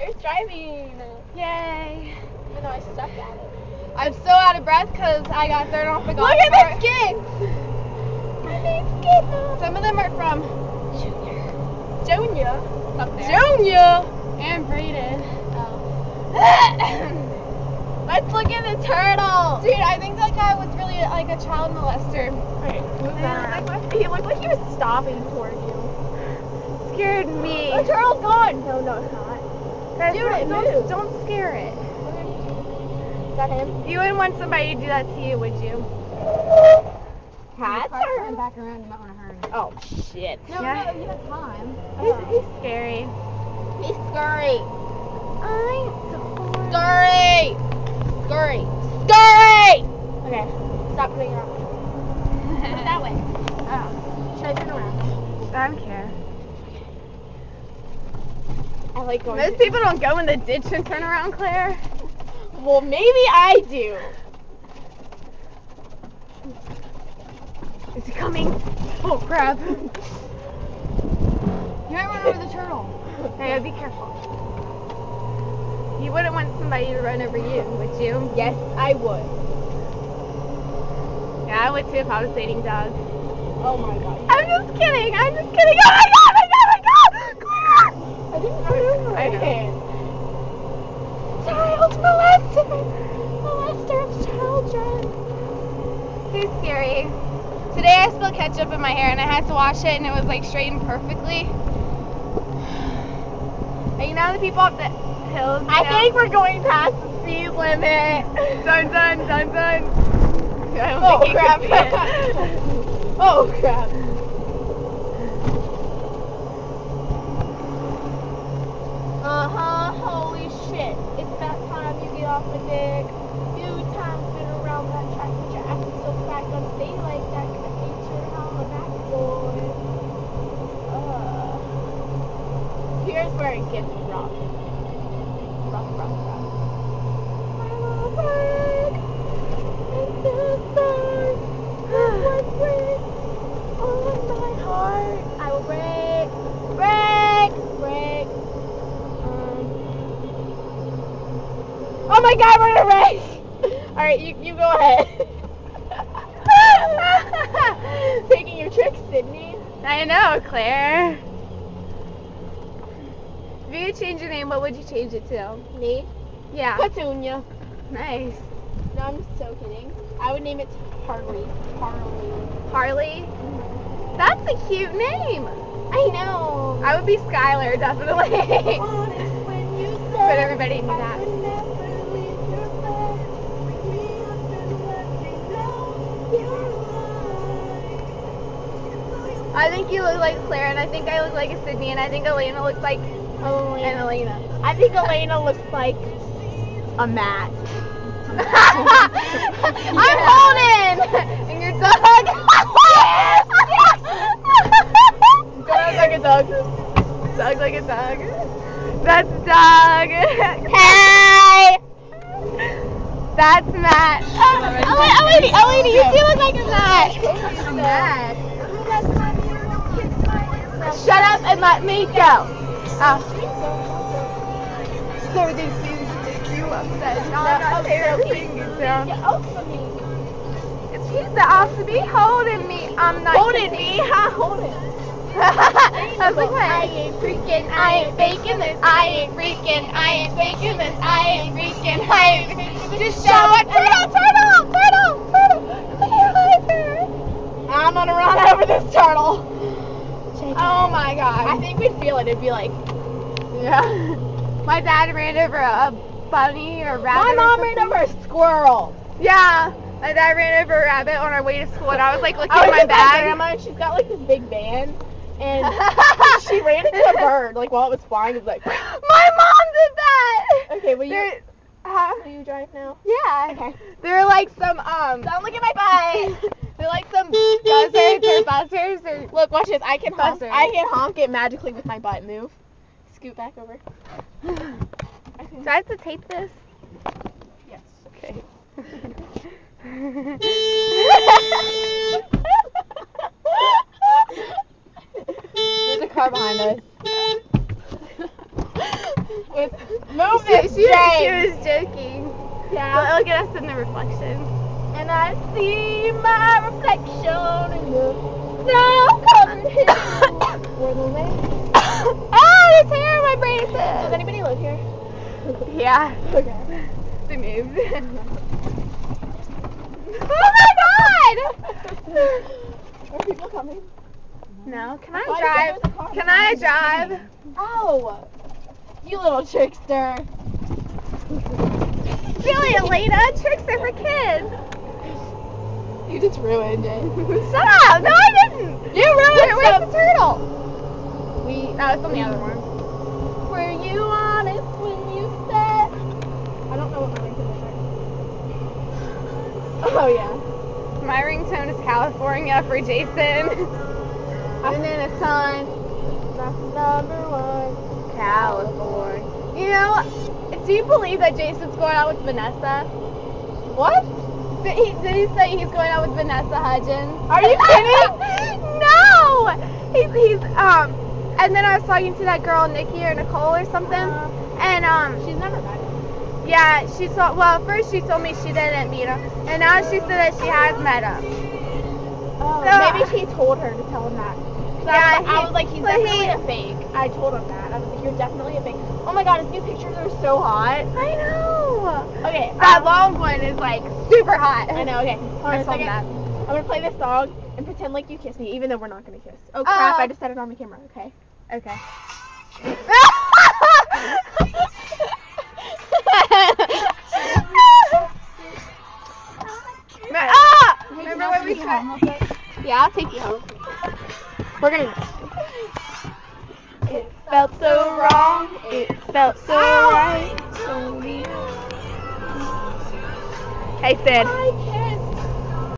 Claire's driving. Yay. Even though I suck at it. I'm so out of breath because I got thrown off the golf Look at cart. this kid. Look at this. Some of them are from Junior. Junior. Junior and Braden. Oh. Let's look at the turtle. Dude, I think that guy was really like a child molester. Wait, move that that. He looked like he was stopping toward you. Scared me. The turtle's gone. No, no, it's not. Guys, don't, it don't, moved. don't scare it. Is that him? You wouldn't want somebody to do that to you, would you? Cat Turn back around, you might want to hurry. Oh shit. No, Yeah. no, you have time. He's, he's scary. He's scary. I'm Scurry. Scurry. Scurry. Okay. Stop putting it on. Put it that way. Oh. Should I turn around? I don't care. I like going. Most people don't go in the ditch and turn around, Claire. Well, maybe I do. Is he coming? Oh crap. You might run over the turtle. Hey, be careful. You wouldn't want somebody to run over you, would you? Yes, I would. Yeah, I would too if I was dating dogs. Oh my god. I'm just kidding. I'm just kidding. Oh my god! Oh my god! Oh my god! Claire! I didn't remember I know. it. Child molester. Molester of children. He's scary. Today I spilled ketchup in my hair and I had to wash it and it was like straightened perfectly. And you know the people up the hills? I know? think we're going past the speed limit. Dun dun dun dun. I don't Oh think you crap. can oh, see it. oh crap. Uh huh. Holy shit. It's about time dick. Few times been around that track, but you're acting so. Gonna stay like that. I ain't sure how the back boy. Uh. Here's where it gets rough. Rough, rough, rough. I will break into stars. One break on my heart. I will break, break, break. Um. Oh my God, we're in a race. All right, you you go ahead. Taking your tricks, Sydney. I know, Claire. If you could change your name, what would you change it to? Me, Yeah. Petunia. Nice. No, I'm so kidding. I would name it Harley. Harley. Harley. Mm-hmm. That's a cute name. I know. I would be Skylar, definitely. but everybody knew that. I think you look like Claire, and I think I look like a Sydney, and I think Elena looks like an Elena. Elena. I think Elena looks like a Matt. I'm Holden, and your dog. Dog like a dog. Dog like a dog. That's dog. Hey! That's Matt. Oh, Elena, Elena, you do look like a Matt. Matt. Shut up and let me go. Oh. So this is make you upset. No, I'm not tearing you down. Get off of me. It's he's the off to be holding me. I'm not Holding me, huh? Holding. I was like, I ain't freaking, I ain't faking this, I ain't freaking, I ain't faking this, I ain't freaking, I ain't. Just show it. Turtle, turtle, turtle, turtle. I'm gonna run over this turtle. Oh my god. I think we'd feel it. It'd be like, Yeah. My dad ran over a bunny or rabbit. my mom ran over a squirrel. Yeah. My dad ran over a rabbit on our way to school, and I was like looking I at was my with my bag. grandma, and she's got like this big van, and she ran into a bird. Like while it was flying, it was like, My mom did that. okay, will you? There-? Will you drive now? Yeah. Okay. They're like some um. Don't look at my butt. They're like some buzzards or buzzers or. Look, watch this. I can honk. I can honk it magically with my butt. Move. Scoot back over. Do I have to tape this? Yes. Okay. There's a car behind us. It's move she, this she, Jay. she was joking. yeah. But look at us in the reflection. And I see my reflection in the land. ah, there's hair my braces. Does anybody live here? Yeah, Okay. they moved. oh my god! Are people coming? No, can I I drive? Can I drive? Oh, you little trickster. Really, Elena? Tricks are for kids. You just ruined it. Shut up! No, I didn't. You ruined it! where's the turtle? We. Oh, it's on the other one. Were you honest when you said? I don't know what my ringtone is. Oh yeah. My ringtone is California for Jason. And then a sign. That's number one. California. You know, do you believe that Jason's going out with Vanessa? What? Did he, did he say he's going out with Vanessa Hudgens? Are you kidding? no! He's, he's, um, and then I was talking to that girl, Nikki or Nicole or something, Uh, and, um, She's never met him. yeah, she saw, well, first she told me she didn't meet him, and now she said that she has met him. Oh, So- maybe she told her to tell him that. 'Cause I, Yeah, was, I he- was like, he's but definitely he- a fake. I told him that. I was like, you're definitely a fake. Oh my god, his new pictures are so hot. I know! Okay, That um, long one is, like, super hot. I know. Okay, hold on I a saw second. that. I'm gonna play this song and pretend like you kiss me, even though we're not gonna kiss. Oh crap! Oh. I just said it on the camera. Okay. Okay. ah! Remember when we tried? Yeah, I'll take you home. We're gonna. It felt so wrong. It felt so right. So near. Hey, Sid.